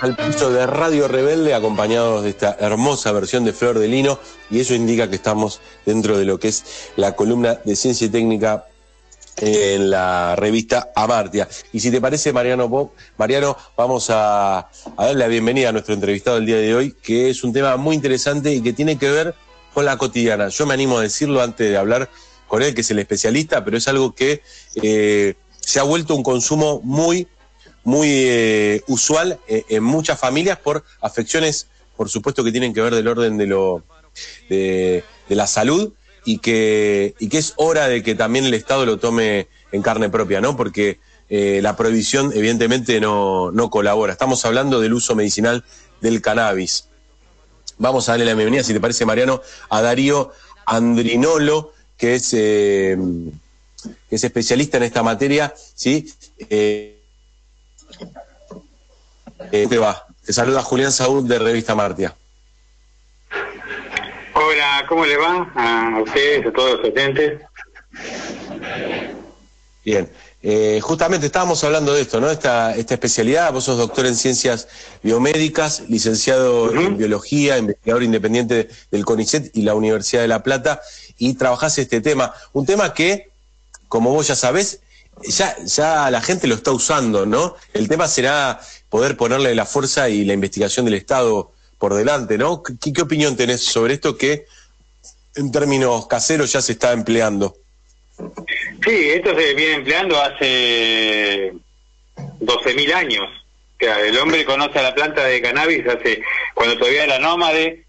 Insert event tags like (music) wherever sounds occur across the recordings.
Al piso de Radio Rebelde acompañados de esta hermosa versión de Flor de Lino y eso indica que estamos dentro de lo que es la columna de Ciencia y Técnica en la revista Amartia. Y si te parece, Mariano, Mariano vamos a, a darle la bienvenida a nuestro entrevistado del día de hoy, que es un tema muy interesante y que tiene que ver con la cotidiana. Yo me animo a decirlo antes de hablar con él, que es el especialista, pero es algo que eh, se ha vuelto un consumo muy muy eh, usual eh, en muchas familias por afecciones, por supuesto, que tienen que ver del orden de, lo, de, la salud y que, y que es hora de que también el Estado lo tome en carne propia, ¿no? Porque eh, la prohibición evidentemente no, no colabora. Estamos hablando del uso medicinal del cannabis. Vamos a darle la bienvenida, si te parece, Mariano, a Darío Andrinolo, que es, es especialista en esta materia, ¿sí? Te va? Te saluda Julián Saúl de Revista Martia. Hola, ¿cómo le va a ustedes, a todos los oyentes? Bien. Eh, justamente estábamos hablando de esto, ¿no? Esta, esta especialidad, vos sos doctor en ciencias biomédicas, licenciado en biología, investigador independiente del CONICET y la Universidad de La Plata, y trabajás este tema. Un tema que, como vos ya sabés, ya, ya la gente lo está usando, ¿no? El tema será poder ponerle la fuerza y la investigación del Estado por delante, ¿no? ¿Qué, opinión tenés sobre esto que en términos caseros ya se está empleando? Sí, esto se viene empleando hace 12.000 años. el hombre conoce a la planta de cannabis hace cuando todavía era nómade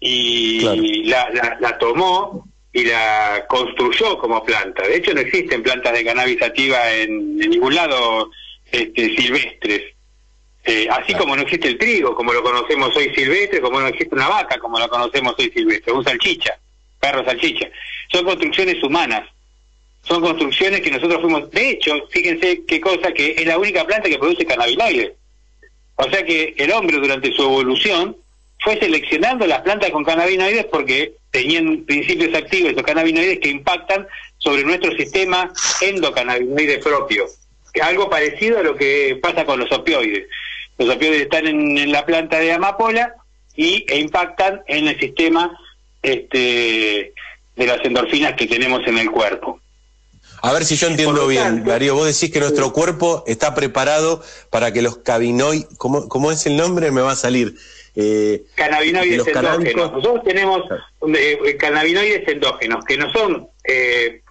y la, la tomó y la construyó como planta. De hecho, no existen plantas de cannabis sativa en, ningún lado este, silvestres. Eh, así como no existe el trigo, como lo conocemos hoy silvestre, como no existe una vaca, como lo conocemos hoy silvestre, un salchicha, perro salchicha. Son construcciones humanas. Son construcciones que nosotros fuimos. De hecho, fíjense qué cosa, que es la única planta que produce cannabinoides. O sea que el hombre durante su evolución fue seleccionando las plantas con cannabinoides porque tenían principios activos, los cannabinoides, que impactan sobre nuestro sistema endocannabinoide propio. Algo parecido a lo que pasa con los opioides. Los opioides están en, la planta de amapola y, e impactan en el sistema este, de las endorfinas que tenemos en el cuerpo. A ver si yo entiendo bien, Darío, vos decís que nuestro cuerpo está preparado para que los cannabinoides, ¿cómo, ¿cómo es el nombre? Me va a salir eh, cannabinoides endógenos. Nosotros tenemos eh, cannabinoides endógenos, que no son eh,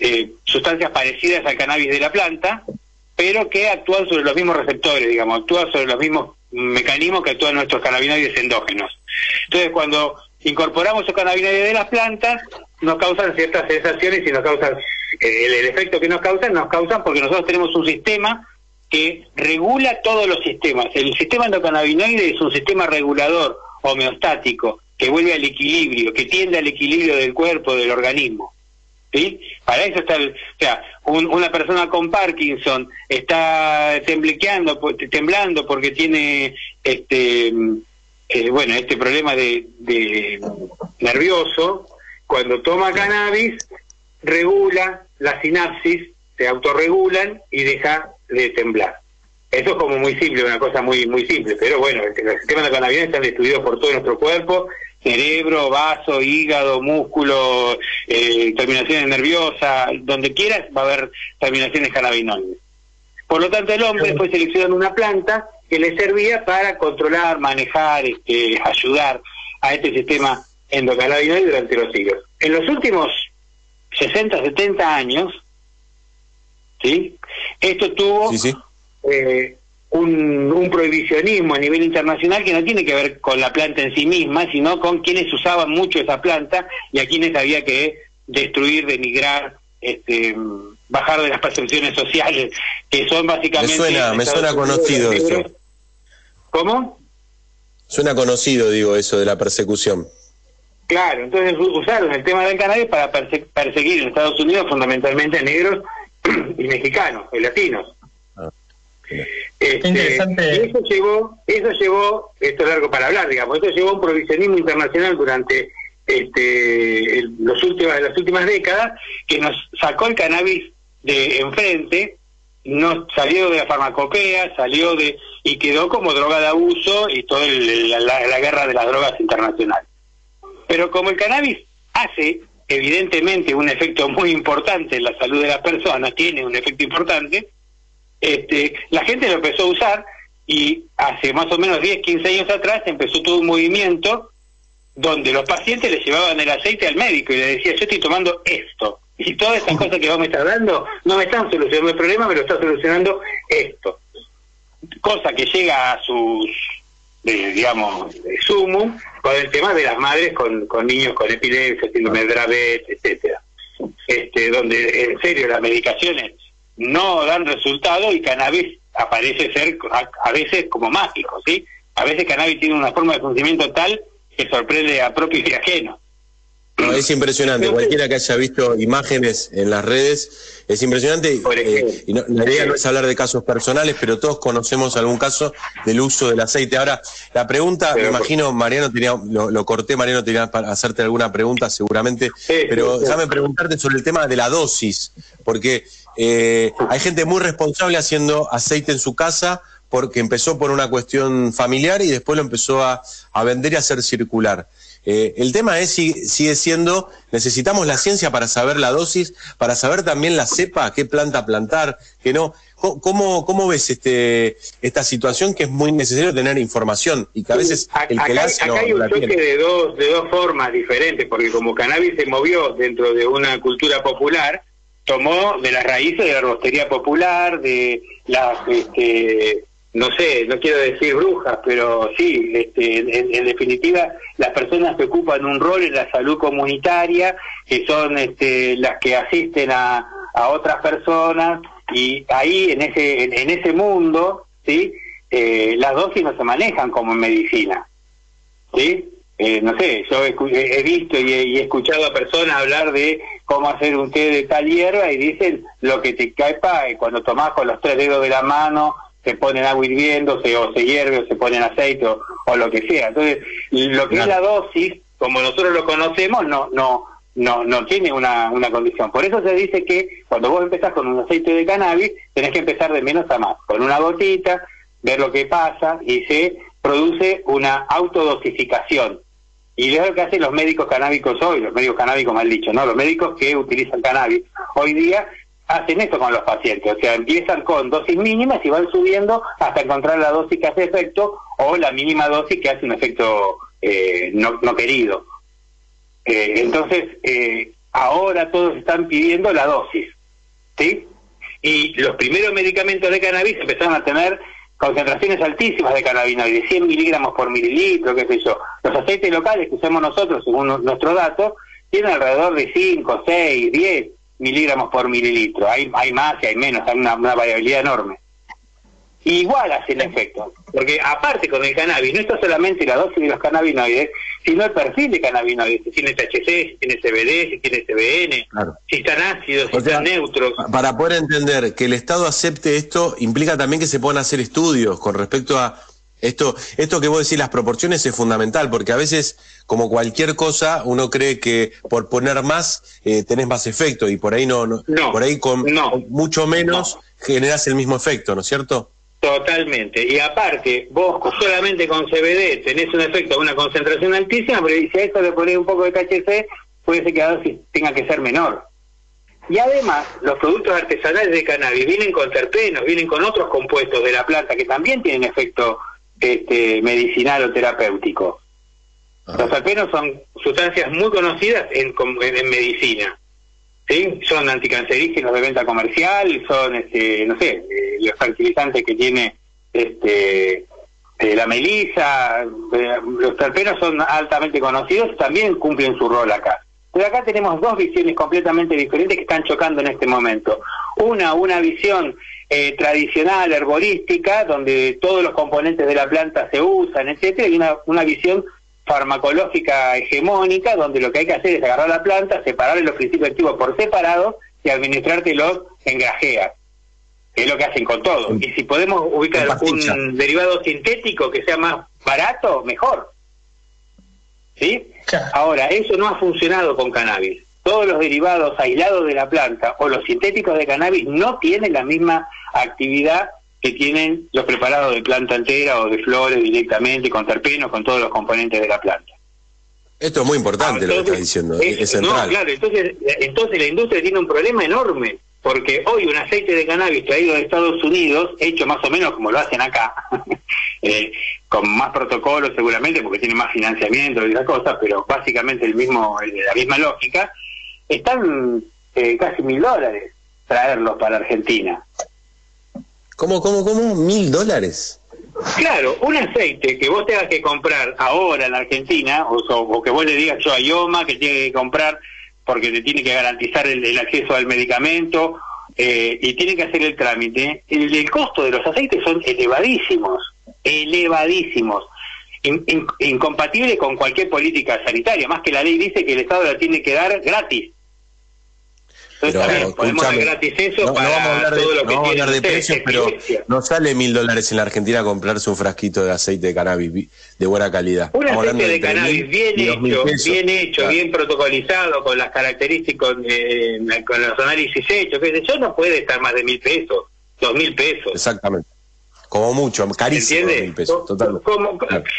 eh, sustancias parecidas al cannabis de la planta, pero que actúan sobre los mismos receptores, digamos, actúan sobre los mismos mecanismos que actúan nuestros cannabinoides endógenos. Entonces, cuando incorporamos esos cannabinoides de las plantas, nos causan ciertas sensaciones y nos causan, el, el efecto que nos causan, nos causan porque nosotros tenemos un sistema que regula todos los sistemas. El sistema endocannabinoide es un sistema regulador homeostático que vuelve al equilibrio, que tiende al equilibrio del cuerpo, del organismo. ¿Sí? Para eso está, el, o sea, una persona con Parkinson está temblequeando, temblando porque tiene este, eh, bueno, este problema de, de nervioso. Cuando toma cannabis, regula la sinapsis, se autorregulan y deja de temblar. Eso es como muy simple, una cosa muy muy simple, pero bueno, los sistemas de cannabinoides están distribuidos por todo nuestro cuerpo, cerebro, vaso, hígado, músculo, eh, terminaciones nerviosas, donde quieras va a haber terminaciones cannabinoides. Por lo tanto, el hombre fue seleccionando una planta que le servía para controlar, manejar, este, ayudar a este sistema endocannabinoide durante los siglos. En los últimos 60, 70 años, ¿sí? Esto tuvo eh, un, prohibicionismo a nivel internacional que no tiene que ver con la planta en sí misma, sino con quienes usaban mucho esa planta y a quienes había que destruir, denigrar, este, bajar de las percepciones sociales, que son básicamente... Me suena, me suena conocido eso. ¿Cómo? Suena conocido, digo, eso de la persecución. Claro, entonces usaron el tema del cannabis para perseguir en Estados Unidos fundamentalmente a negros (clears throat) y mexicanos, y latinos. Ah, este, interesante. Eso llevó, eso llevó, esto es largo para hablar, digamos, eso llevó a un provisionismo internacional durante este, los últimas, las últimas décadas que nos sacó el cannabis de enfrente, nos salió de la farmacopea, salió de y quedó como droga de abuso y toda la, guerra de las drogas internacional. Pero como el cannabis hace evidentemente un efecto muy importante en la salud de las personas, tiene un efecto importante, este, la gente lo empezó a usar y hace más o menos 10, 15 años atrás empezó todo un movimiento donde los pacientes le llevaban el aceite al médico y le decía, yo estoy tomando esto. Y todas estas cosas que vos me estás dando no me están solucionando el problema, me lo está solucionando esto. Cosa que llega a sus, digamos, de sumo con el tema de las madres con, con niños con epilepsia, síndrome de Dravet, etcétera. Este, donde en serio las medicaciones no dan resultado y cannabis aparece ser a, veces como mágico, ¿sí? A veces cannabis tiene una forma de funcionamiento tal que sorprende a propios y ajenos. No, es impresionante. Cualquiera que haya visto imágenes en las redes, es impresionante. Eh, y la idea no es hablar de casos personales, pero todos conocemos algún caso del uso del aceite. Ahora, la pregunta, me imagino, Mariano tenía, lo, corté, Mariano tenía para hacerte alguna pregunta seguramente, pero déjame preguntarte sobre el tema de la dosis, porque eh, hay gente muy responsable haciendo aceite en su casa porque empezó por una cuestión familiar y después lo empezó a, vender y a hacer circular. Eh, el tema es si sigue siendo, necesitamos la ciencia para saber la dosis, para saber también la cepa, qué planta plantar, qué no. ¿Cómo, cómo ves este, esta situación que es muy necesario tener información y que a veces el que la hace acá hay un choque de dos, de dos formas diferentes, porque como cannabis se movió dentro de una cultura popular, tomó de las raíces de la rostería popular, de las, este, no sé, no quiero decir brujas, pero sí, este, en, definitiva, las personas que ocupan un rol en la salud comunitaria, que son este, las que asisten a, a otras personas, y ahí en ese, en, ese mundo, ¿sí? Eh, las dosis no se manejan como en medicina, ¿sí? Eh, no sé, yo he, visto y he, escuchado a personas hablar de cómo hacer un té de tal hierba y dicen lo que te cae y cuando tomás con los tres dedos de la mano se ponen agua hirviendo se, o se hierve o se ponen aceite o, lo que sea. Entonces, lo que es la dosis, como nosotros lo conocemos, no no no no tiene una, una condición. Por eso se dice que cuando vos empezás con un aceite de cannabis, tenés que empezar de menos a más, con una gotita, ver lo que pasa y se produce una autodosificación. Y es lo que hacen los médicos canábicos hoy, los médicos canábicos mal dicho, ¿no? Los médicos que utilizan cannabis hoy día hacen esto con los pacientes, o sea, empiezan con dosis mínimas y van subiendo hasta encontrar la dosis que hace efecto o la mínima dosis que hace un efecto eh, no, no, querido. Eh, entonces, eh, ahora todos están pidiendo la dosis, ¿sí? Y los primeros medicamentos de cannabis empezaron a tener concentraciones altísimas de cannabinoides, 100 miligramos por mililitro, qué sé yo. Los aceites locales que usamos nosotros, según nuestros datos, tienen alrededor de 5, 6, 10 miligramos por mililitro. Hay, hay más y hay menos, hay una variabilidad enorme igual hacen efecto. Porque aparte con el cannabis, no está solamente la dosis de los cannabinoides, sino el perfil de cannabinoides, si tiene THC, si tiene CBD, si tiene CBN, si están ácidos, si están neutros. Para poder entender que el Estado acepte esto, implica también que se puedan hacer estudios con respecto a esto, esto que vos decís, las proporciones es fundamental, porque a veces, como cualquier cosa, uno cree que por poner más eh, tenés más efecto, y por ahí no, no, por ahí con mucho menos generas el mismo efecto, ¿no es cierto? Totalmente. Y aparte, vos solamente con CBD tenés un efecto, una concentración altísima, pero si a eso le ponés un poco de THC, puede ser que la dosis tenga que ser menor. Y además, los productos artesanales de cannabis vienen con terpenos, vienen con otros compuestos de la planta que también tienen efecto este, medicinal o terapéutico. Ah. Los terpenos son sustancias muy conocidas en, en medicina. ¿sí? Son anticancerígenos de venta comercial, son, este, no sé, eh, los fertilizantes que tiene este eh, la melisa, eh, los terpenos son altamente conocidos, también cumplen su rol acá. Pero acá tenemos dos visiones completamente diferentes que están chocando en este momento. Una, una visión tradicional, herborística, donde todos los componentes de la planta se usan, etcétera, y una, una visión farmacológica hegemónica, donde lo que hay que hacer es agarrar la planta, separarle los principios activos por separado y administrártelos en grajeas, que es lo que hacen con todo. Y si podemos ubicar un derivado sintético que sea más barato, mejor. ¿Sí? Ahora, eso no ha funcionado con cannabis. Todos los derivados aislados de la planta o los sintéticos de cannabis no tienen la misma actividad que tienen los preparados de planta entera o de flores directamente, con terpenos, con todos los componentes de la planta. Esto es muy importante lo que estás diciendo, es, central. No, claro, entonces, entonces la industria tiene un problema enorme, porque hoy un aceite de cannabis traído de Estados Unidos, hecho más o menos como lo hacen acá, (laughs) eh, con más protocolos seguramente, porque tiene más financiamiento y esas cosas, pero básicamente el mismo, la misma lógica, están eh, casi mil dólares traerlos para Argentina. ¿Cómo, cómo, cómo? ¿Mil dólares? Claro, un aceite que vos tengas que comprar ahora en Argentina, o, que vos le digas yo a Ioma que tiene que comprar porque te tiene que garantizar el, acceso al medicamento eh, y tiene que hacer el trámite, el, costo de los aceites son elevadísimos, elevadísimos, incompatible con cualquier política sanitaria, más que la ley dice que el Estado la tiene que dar gratis pero, podemos gratis eso no, vamos a hablar de, todo lo que hablar de precios, pero no sale mil dólares en la Argentina comprarse un frasquito de aceite de cannabis de buena calidad. Un aceite de, cannabis bien hecho, bien hecho, bien protocolizado, con las características, eh, con los análisis hechos, que yo no puede estar más de mil pesos, dos mil pesos. Exactamente. Como mucho, carísimo. Mil pesos, total.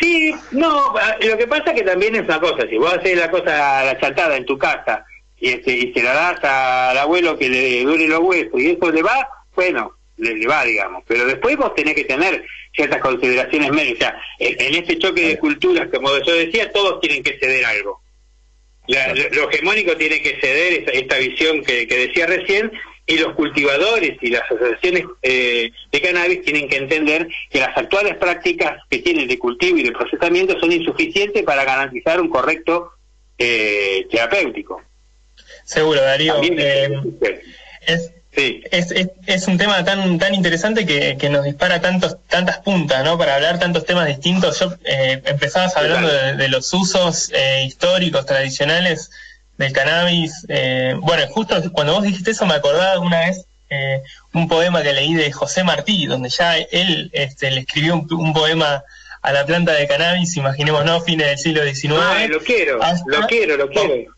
Sí, no, lo que pasa que también es una cosa, si vos haces la cosa, la chantada en tu casa, y, este, y se la das al abuelo que le duele los huesos y eso le va, bueno, le, va, digamos. Pero después vos tenés que tener ciertas consideraciones médicas. O sea, en, este choque de culturas, como yo decía, todos tienen que ceder algo. lo, hegemónico tiene que ceder esta, visión que, decía recién y los cultivadores y las asociaciones eh, de cannabis tienen que entender que las actuales prácticas que tienen de cultivo y de procesamiento son insuficientes para garantizar un correcto eh, terapéutico. Seguro, Darío. Eh, es, es, es, un tema tan tan interesante que, que, nos dispara tantos tantas puntas, ¿no? Para hablar tantos temas distintos. Yo eh, empezabas hablando de, los usos eh, históricos, tradicionales del cannabis. Eh, bueno, justo cuando vos dijiste eso me acordaba una vez un poema que leí de José Martí, donde ya él este, le escribió un, poema a la planta de cannabis, imaginemos, ¿no? Fines del siglo XIX. Ah, lo quiero, lo quiero, lo quiero.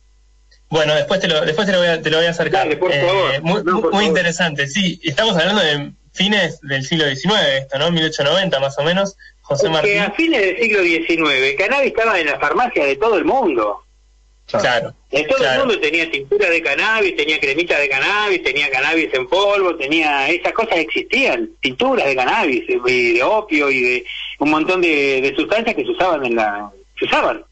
Bueno, después te lo, después te lo, voy, a, te lo voy a acercar. por favor. Eh, muy, interesante, sí. Estamos hablando de fines del siglo XIX, esto, ¿no? 1890 más o menos. José Martín. a fines del siglo XIX, cannabis estaba en la farmacia de todo el mundo. Claro. En todo el mundo tenía tintura de cannabis, tenía cremita de cannabis, tenía cannabis en polvo, tenía esas cosas existían, tinturas de cannabis, y de opio y de un montón de, de sustancias que se usaban en la, se usaban.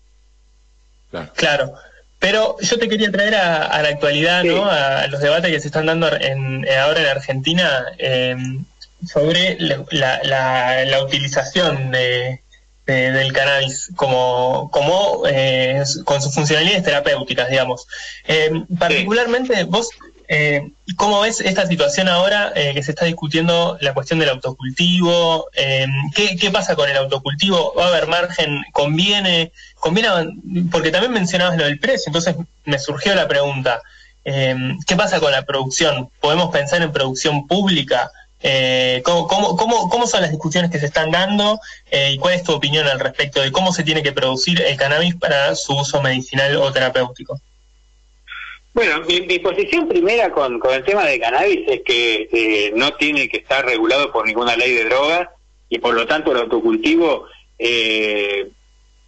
Claro. Pero yo te quería traer a, la actualidad, ¿no? A, los debates que se están dando en, ahora en Argentina em, sobre la, utilización de, del cannabis como, como eh, con sus funcionalidades terapéuticas, digamos. Em, particularmente, vos eh, ¿Cómo ves esta situación ahora eh, que se está discutiendo la cuestión del autocultivo? Eh, ¿qué, pasa con el autocultivo? ¿Va a haber margen? ¿Conviene? ¿Conviene? Porque también mencionabas lo del precio, entonces me surgió la pregunta. Eh, ¿Qué pasa con la producción? ¿Podemos pensar en producción pública? ¿Cómo, cómo, cómo, son las discusiones que se están dando y cuál es tu opinión al respecto de cómo se tiene que producir el cannabis para su uso medicinal o terapéutico? Bueno, mi, posición primera con, el tema de cannabis es que eh, no tiene que estar regulado por ninguna ley de drogas y por lo tanto el autocultivo, eh,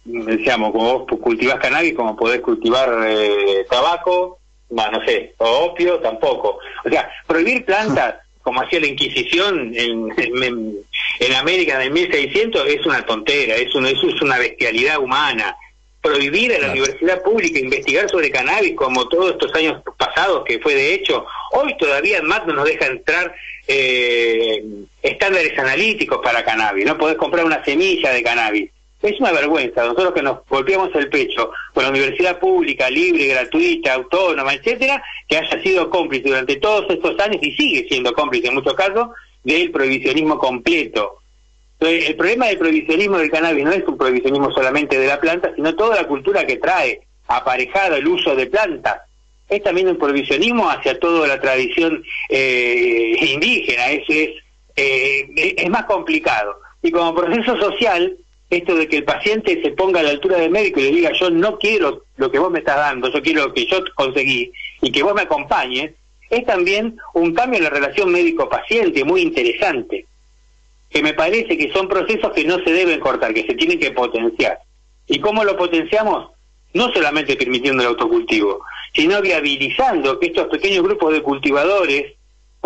decíamos, como vos cultivás cannabis, como podés cultivar eh, tabaco, no sé, o opio tampoco. O sea, prohibir plantas como hacía la Inquisición en, en, América en el 1600 es una tontera, es, una, es una bestialidad humana. Prohibir a la universidad pública investigar sobre cannabis como todos estos años pasados que fue de hecho, hoy todavía más no nos deja entrar eh, estándares analíticos para cannabis, no podés comprar una semilla de cannabis. Es una vergüenza, nosotros que nos golpeamos el pecho con la universidad pública, libre, gratuita, autónoma, etcétera, que haya sido cómplice durante todos estos años y sigue siendo cómplice en muchos casos del prohibicionismo completo el problema del prohibicionismo del cannabis no es un prohibicionismo solamente de la planta, sino toda la cultura que trae aparejado el uso de plantas. Es también un prohibicionismo hacia toda la tradición eh, indígena, es, es, eh, es más complicado. Y como proceso social, esto de que el paciente se ponga a la altura del médico y le diga yo no quiero lo que vos me estás dando, yo quiero lo que yo conseguí y que vos me acompañes, es también un cambio en la relación médico-paciente muy interesante. que me parece que son procesos que no se deben cortar, que se tienen que potenciar. ¿Y cómo lo potenciamos? No solamente permitiendo el autocultivo, sino viabilizando que estos pequeños grupos de cultivadores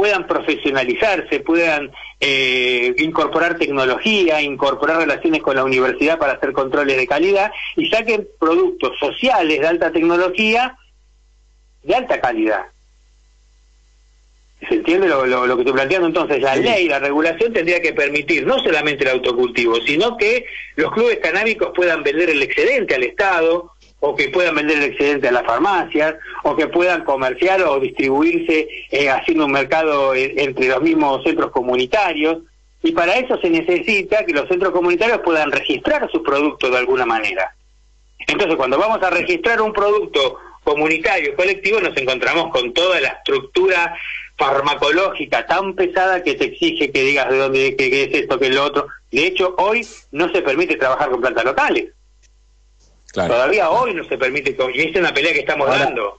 puedan profesionalizarse, puedan eh, incorporar tecnología, incorporar relaciones con la universidad para hacer controles de calidad y saquen productos sociales de alta tecnología de alta calidad. ¿Se entiende lo, lo, que estoy planteando? Entonces, la ley, la regulación tendría que permitir no solamente el autocultivo, sino que los clubes canábicos puedan vender el excedente al Estado, o que puedan vender el excedente a las farmacias, o que puedan comerciar o distribuirse eh, haciendo un mercado entre los mismos centros comunitarios. Y para eso se necesita que los centros comunitarios puedan registrar sus productos de alguna manera. Entonces, cuando vamos a registrar un producto comunitario, colectivo, nos encontramos con toda la estructura farmacológica tan pesada que te exige que digas de dónde qué es esto, qué es lo otro. De hecho, hoy no se permite trabajar con plantas locales. Todavía hoy no se permite, y esta es una pelea que estamos dando.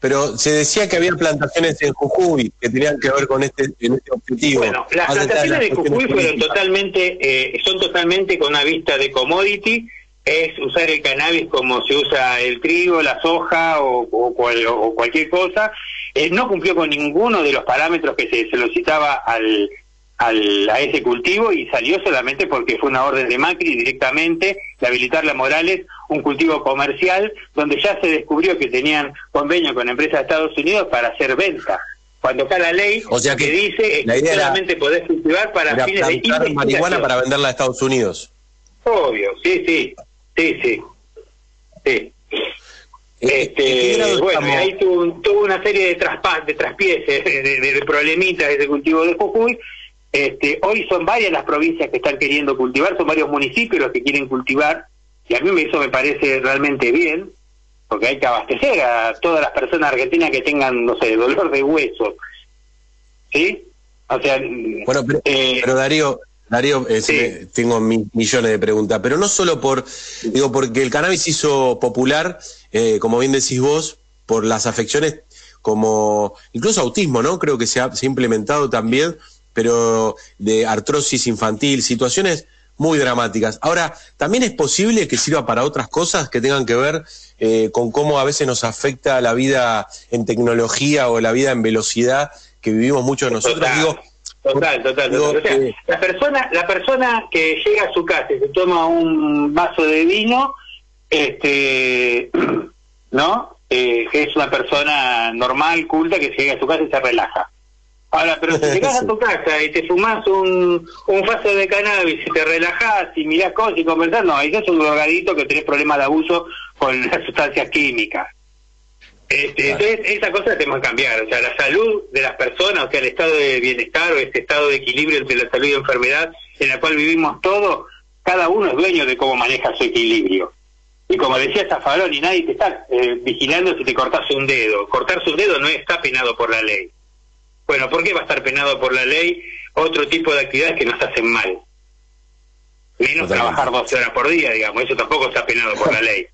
Pero se decía que había plantaciones en Jujuy que tenían que ver con este, este objetivo. Bueno, las plantaciones de Jujuy fueron totalmente, eh, son totalmente con una vista de commodity, es usar el cannabis como se usa el trigo, la soja o, o, cualquier cosa. Eh, no cumplió con ninguno de los parámetros que se solicitaba al, al, a ese cultivo y salió solamente porque fue una orden de Macri directamente de habilitarle a Morales un cultivo comercial donde ya se descubrió que tenían convenio con empresas de Estados Unidos para hacer venta cuando acá la ley o sea que, dice la idea solamente podés cultivar para fines de marihuana para venderla a Estados Unidos. Obvio, sí, sí. Sí, sí. Sí. Este, bueno, ahí tuvo, una serie de, traspas, de traspiés, de, problemitas de ese cultivo de Jujuy. Este, hoy son varias las provincias que están queriendo cultivar, son varios municipios los que quieren cultivar, y a mí eso me parece realmente bien, porque hay que abastecer a todas las personas argentinas que tengan, no sé, dolor de hueso. ¿Sí? O sea. Bueno, pero, eh, pero Darío, Darío, eh, tengo millones de preguntas, pero no solo por, digo, porque el cannabis hizo popular, eh, como bien decís vos, por las afecciones como incluso autismo, ¿no? Creo que se ha, implementado también, pero de artrosis infantil, situaciones muy dramáticas. Ahora, también es posible que sirva para otras cosas que tengan que ver eh, con cómo a veces nos afecta la vida en tecnología o la vida en velocidad que vivimos muchos de nosotros. Digo, Total, total, total. O sea, la persona, la persona que llega a su casa y se toma un vaso de vino, este, (clears throat) ¿no? Eh, que es una persona normal, culta, que llega a su casa y se relaja. Ahora, pero si llegas a (laughs) tu casa y te fumas un, un vaso de cannabis y te relajas y mirás cosas y conversás, no, ahí es un drogadito que tenés problemas de abuso con las sustancias químicas. Este, entonces, esa cosa tenemos que cambiar. O sea, la salud de las personas, o sea, el estado de bienestar o este estado de equilibrio entre la salud y la enfermedad en la cual vivimos todos, cada uno es dueño de cómo maneja su equilibrio. Y como decía Zafalón, y nadie te está eh, vigilando si te cortas un dedo. Cortarse un dedo no está penado por la ley. Bueno, ¿por qué va a estar penado por la ley otro tipo de actividades que nos hacen mal? Menos trabajar 12 horas por día, digamos, eso tampoco está penado por la ley.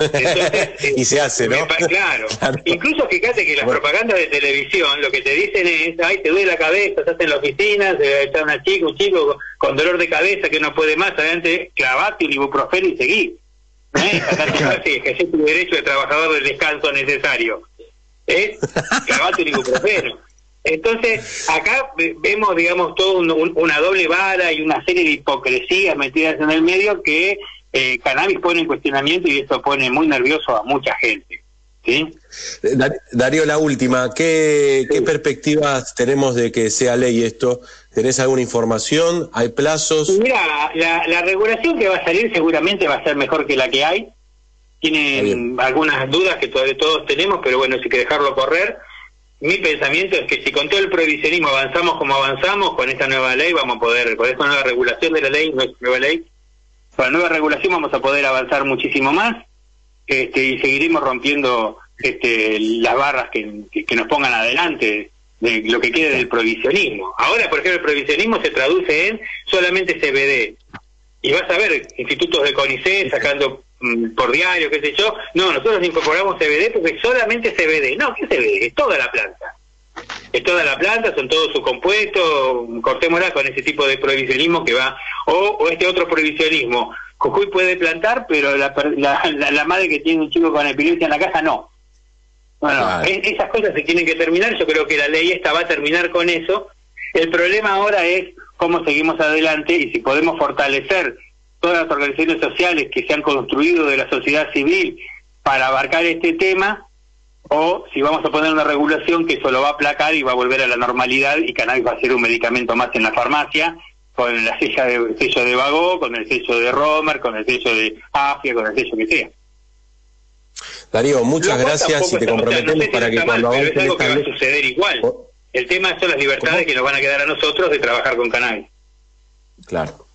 (laughs) y se hace, ¿no? (laughs) Claro. Incluso fíjate que las propagandas de televisión lo que te dicen es, ay, te duele la cabeza, estás en la oficina, está una chica, un chico con dolor de cabeza que no puede más, adelante, clavate un ibuprofeno y seguí. ¿Eh? (laughs) Ejercer tu derecho de trabajador del descanso necesario. ¿Eh? Clavate un ibuprofeno. Entonces, acá vemos, digamos, todo una doble vara y una serie de hipocresías metidas en el medio que eh, cannabis pone en cuestionamiento y eso pone muy nervioso a mucha gente. ¿sí? Darío, la última, ¿qué, perspectivas tenemos de que sea ley esto? ¿Tenés alguna información? ¿Hay plazos? Mira, la, regulación que va a salir seguramente va a ser mejor que la que hay. Tiene algunas dudas que todavía todos tenemos, pero bueno, si hay que dejarlo correr. Mi pensamiento es que si con todo el prohibicionismo avanzamos como avanzamos, con esta nueva ley vamos a poder, con esta nueva regulación de la ley, nueva ley, con la nueva regulación vamos a poder avanzar muchísimo más este, y seguiremos rompiendo este, las barras que, nos pongan adelante de lo que quede del provisionismo. Ahora, por ejemplo, el provisionismo se traduce en solamente CBD. Y vas a ver institutos de CONICET sacando por diario, qué sé yo. No, nosotros incorporamos CBD porque solamente CBD. No, ¿qué CBD? Es toda la planta. es toda la planta, son todos sus compuestos, cortémosla con ese tipo de prohibicionismo que va, o, este otro prohibicionismo. Cocuy puede plantar, pero la, la, madre que tiene un chico con epilepsia en la casa no. Bueno, esas cosas se tienen que terminar, yo creo que la ley esta va a terminar con eso. El problema ahora es cómo seguimos adelante y si podemos fortalecer todas las organizaciones sociales que se han construido de la sociedad civil para abarcar este tema, o si vamos a poner una regulación que eso lo va a aplacar y va a volver a la normalidad y cannabis va a ser un medicamento más en la farmacia, con la sella de, sello de Vago, con el sello de Romer, con el sello de AFIA, con el sello que sea. Darío, muchas gracias y te comprometemos para que cuando avance es algo que va a suceder igual. El tema son las libertades que nos van a quedar a nosotros de trabajar con cannabis. Claro.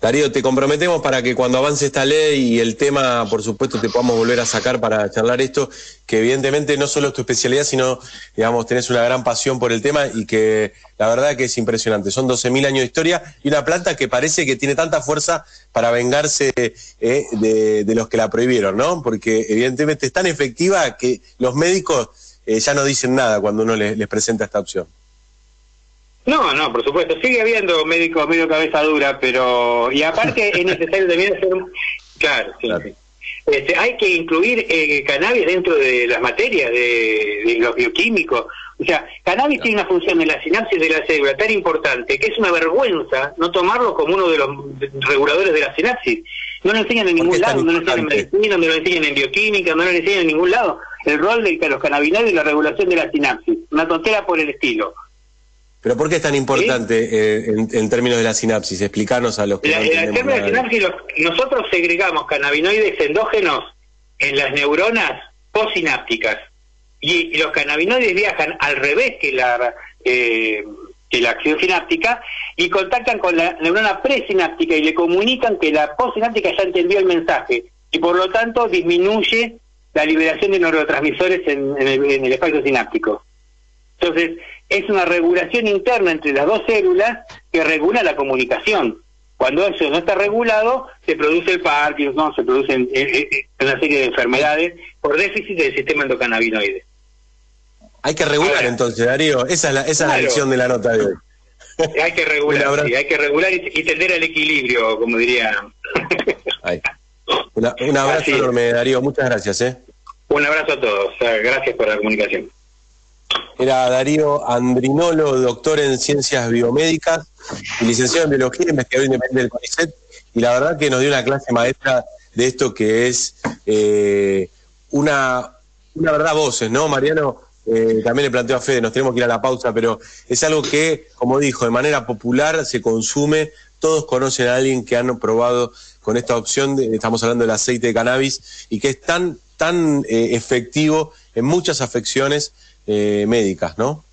Darío, te comprometemos para que cuando avance esta ley y el tema, por supuesto, te podamos volver a sacar para charlar esto, que evidentemente no solo es tu especialidad, sino, digamos, tenés una gran pasión por el tema y que la verdad que es impresionante. Son 12.000 años de historia y una planta que parece que tiene tanta fuerza para vengarse eh, de, los que la prohibieron, ¿no? Porque evidentemente es tan efectiva que los médicos eh, ya no dicen nada cuando uno les presenta esta opción. No, no, por supuesto. Sigue habiendo médicos medio cabeza dura, pero. Y aparte es necesario también hacer. Claro, sí. Este, hay que incluir eh, cannabis dentro de las materias de, los bioquímicos. O sea, cannabis tiene una función en la sinapsis de la célula tan importante que es una vergüenza no tomarlo como uno de los reguladores de la sinapsis. No lo enseñan en ningún lado, no lo enseñan en medicina, no lo enseñan en bioquímica, no lo enseñan en ningún lado. El rol de los cannabinoides y la regulación de la sinapsis. Una tontera por el estilo. Pero ¿por qué es tan importante eh, en, términos de la sinapsis? Explícanos a los que la, En términos de la sinapsis, nosotros segregamos cannabinoides endógenos en las neuronas postsinápticas y, los cannabinoides viajan al revés que la eh, que la acción sináptica y contactan con la neurona presináptica y le comunican que la postsináptica ya entendió el mensaje y por lo tanto disminuye la liberación de neurotransmisores en, el, en el espacio sináptico. Entonces, es una regulación interna entre las dos células que regula la comunicación. Cuando eso no está regulado, se produce el Parkinson, se producen eh, eh, una serie de enfermedades por déficit del sistema endocannabinoide. Hay que regular entonces, Darío. Esa es la, esa es la lección de la nota de hoy. Hay que regular, (laughs) hay que regular y, tender al equilibrio, como diría. (laughs) un abrazo enorme, Darío. Muchas gracias. ¿eh? Un abrazo a todos. Gracias por la comunicación. Era Darío Andrinolo, doctor en ciencias biomédicas y licenciado en biología, investigador independiente del CONICET, y la verdad que nos dio una clase maestra de esto que es eh, una, una verdad voces, ¿no, Mariano? Eh, también le planteo a Fede, nos tenemos que ir a la pausa, pero es algo que, como dijo, de manera popular se consume, todos conocen a alguien que han probado con esta opción, estamos hablando del aceite de cannabis, y que es tan, tan eh, efectivo en muchas afecciones eh, médicas, ¿no?